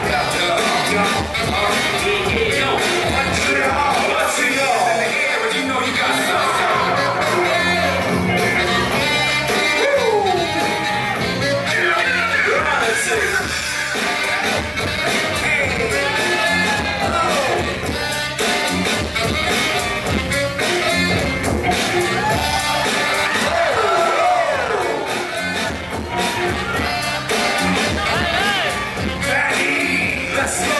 Yeah. Yes.